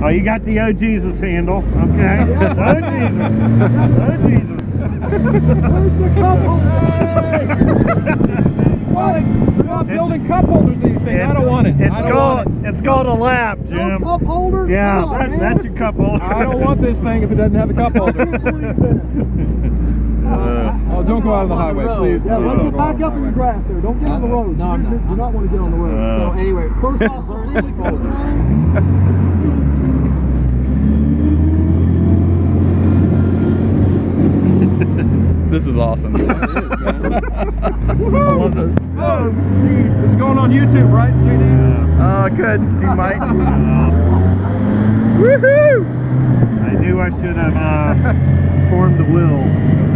Oh, you got the Oh Jesus handle. Okay. oh Jesus. Oh Jesus. Where's the cup holder? Well, they- they're not building cup holders these things. I don't want it. It's called it. it's called a lap, No Jim. cup holder? Yeah, Come on, that, that's your cup holder. I don't want this thing if it doesn't have a cup holder. Uh, Oh, don't go out on the highway, please. Yeah, please let don't me go back up in the grass there. Don't get on the road. No, I'm you, not. do not want to get on the road. Uh, So anyway, First off, really close. This is awesome. I love this. Oh, jeez. This is going on YouTube, right, JD? Uh, good. You might. Woohoo! I knew I should have uh, formed the will.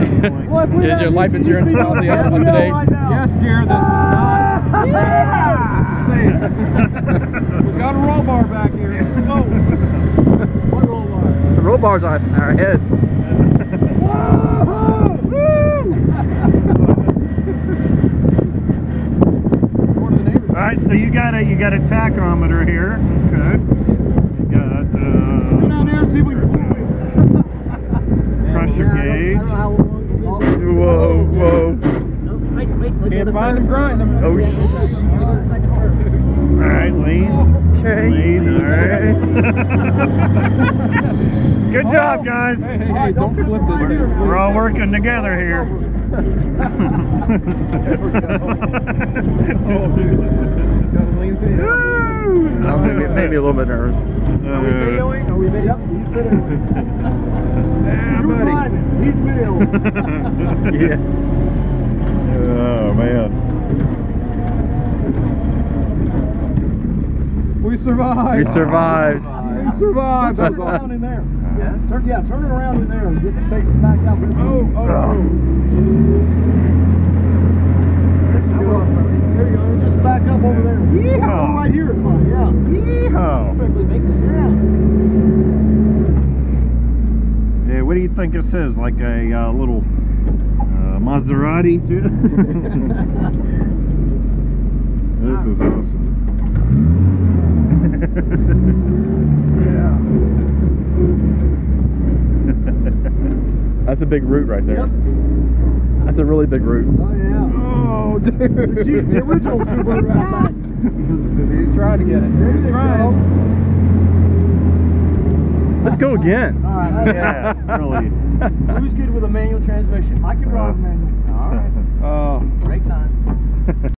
at point. Well, if we Is had your life insurance video, policy yeah, up we to know date? Right. Yes, dear, this is not. This is safe. We've got a roll bar back here. Whoa. What roll bar? The roll bars on our heads. Going to the neighbors. All right, so you got a you got a tachometer here. Okay. You got Go uh, down there and see if we can pressure gauge. don't know how long it's been. Whoa, whoa. No, wait, wait, wait, Can't find them, third- grind them. Oh, sh- All right, lean. Okay. Lean. All right. Good job, Oh. guys. Hey, hey, hey, don't flip this thing. We're all working together here. Gotta lean things. Oh, maybe, maybe a little bit nervous. Uh, Videoing? Are we Yep, he's videoing. Yeah, buddy. He's videoing. Yeah. oh man. We survived. We survived. We survived. Turn That's it awesome. around in there. Yeah. Turn, yeah, turn it around in there and get the facing back out. Oh, oh, oh. There you go. Just back up over there. Yeehaw. Right here is fine. Yeah. Yeehaw. Perfectly make this Yeah. Yeah, what do you think this is? Like a uh, little uh, Maserati? too? this is awesome. That's a big root right there. Yep. That's a really big root. Oh yeah. Oh, dude. The, the original Subaru Outback. He's trying to get it. There He's you trying. Let's go again. All right. Yeah, really. Who's good with a manual transmission? I can drive a manual. All right. Oh. Brakes on.